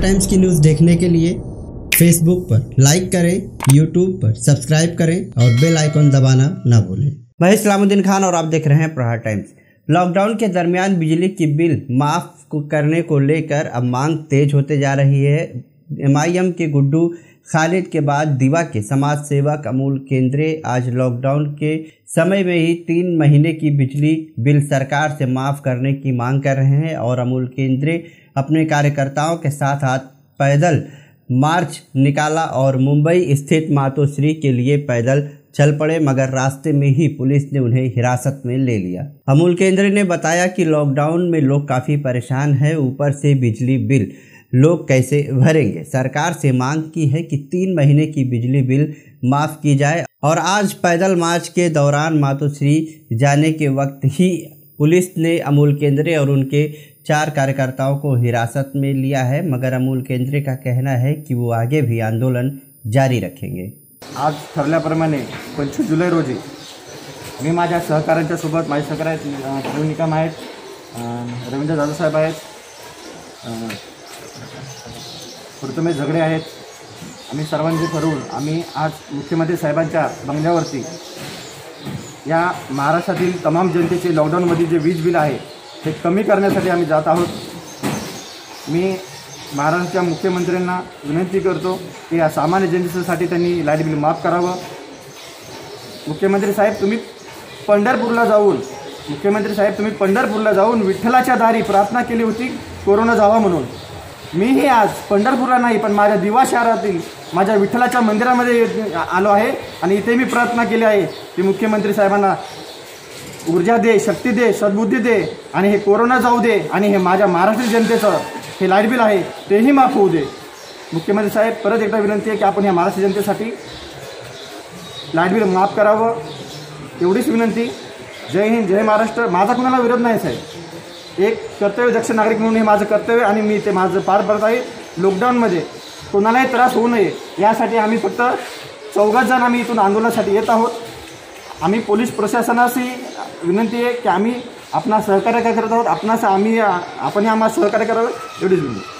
Times की news देखने के लिए फेसबुक पर लाइक करें यूट्यूब पर सब्सक्राइब करें और बेल आइकॉन दबाना ना भूलें। मैं इस्लामुद्दीन खान और आप देख रहे हैं प्रहार टाइम्स लॉकडाउन के दरमियान बिजली की बिल माफ़ करने को लेकर अब मांग तेज होते जा रही है। एमआईएम के गुड्डू खालिद के बाद दीवा के समाज सेवक अमूल केंद्रे आज लॉकडाउन के समय में ही तीन महीने की बिजली बिल सरकार से माफ़ करने की मांग कर रहे हैं और अमूल केंद्रे अपने कार्यकर्ताओं के साथ आज पैदल मार्च निकाला और मुंबई स्थित मातोश्री के लिए पैदल चल पड़े, मगर रास्ते में ही पुलिस ने उन्हें हिरासत में ले लिया। अमूल केंद्रे ने बताया कि लॉकडाउन में लोग काफ़ी परेशान हैं, ऊपर से बिजली बिल। लोग कैसे भरेंगे? सरकार से मांग की है कि तीन महीने की बिजली बिल माफ़ की जाए, और आज पैदल मार्च के दौरान मातोश्री जाने के वक्त ही पुलिस ने अमूल केंद्रे और उनके चार कार्यकर्ताओं को हिरासत में लिया है मगर अमूल केंद्रे का कहना है कि वो आगे भी आंदोलन जारी रखेंगे। आज ठरल्याप्रमाणे पंचवीस जुलै रोजी मी माझ्या सहकाऱ्यांच्या सोबत माझे सहकारी आहेत अं, प्रवीण निकम आहेत अं, रवींद्र दादासाहेब आहेत प्रथमेश झगडे आहेत आम्ही सर्वांचे ठरवून आम्ही आज मुख्यमंत्री साहेबांच्या बंगल्यावरती या महाराष्ट्रातील तमाम जनतेचे लॉकडाऊनमधील जे वीज बिल आहे हे कमी करण्यासाठी आम्ही जात आहोत. मी महाराष्ट्राच्या मुख्यमंत्र्यांना विनंती करतो की या सामान्य जनतेसाठी त्यांनी लाइट बिल माफ करावं. मुख्यमंत्री साहेब तुम्ही पंढरपूरला जाऊन मुख्यमंत्री साहेब तुम्ही पंढरपूरला जाऊन विठ्ठलाच्या दारी प्रार्थना केली होती कोरोना जावा म्हणून. मीही आज पंढरपूरला नाही पण माझ्या दिवा शहरातील माझ्या विठ्ठलाच्या मंदिरामध्ये आलो आहे आणि इथे मी प्रार्थना केली आहे की मुख्यमंत्री साहेबांना ऊर्जा दे शक्ती दे सद्बुद्धी दे आणि हे कोरोना जाऊ दे आणि हे माझ्या महाराष्ट्र जनतेचं हे लाइट बिल आहे तेही माफ होऊ दे. मुख्यमंत्री साहेब परत एकदा विनंती आहे की आपण ह्या महाराष्ट्र जनतेसाठी लाइट बिल माफ करावं एवढीच विनंती. जय हिंद जय महाराष्ट्र. माझा कुणाला विरोध नाही साहेब. एक कर्तव्य दक्ष नागरिक म्हणून हे माझं कर्तव्य आणि मी ते माझं पार पडत आहे. लॉकडाऊनमध्ये कोणालाही त्रास होऊ नये यासाठी आम्ही फक्त चौघात जण आम्ही इथून आंदोलनासाठी येत आहोत. आम्ही पोलीस प्रशासनाशी विनंती आहे की आम्ही आपणा सहकार्य करत आहोत? आपणास आम्ही आपणही आम्हाला सहकार्य करावं एवढीच विनंती.